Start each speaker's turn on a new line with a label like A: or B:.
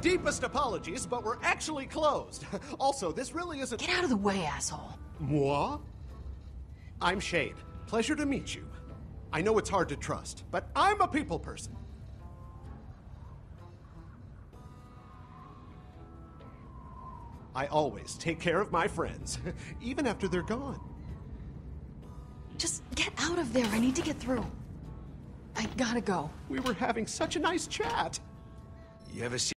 A: Deepest apologies, but we're actually closed. Also, this really isn't.
B: Get out of the way, asshole.
A: Moi? I'm Shade. Pleasure to meet you. I know it's hard to trust, but I'm a people person. I always take care of my friends, even after they're gone.
B: Just get out of there. I need to get through. I gotta go.
A: We were having such a nice chat.
C: You ever see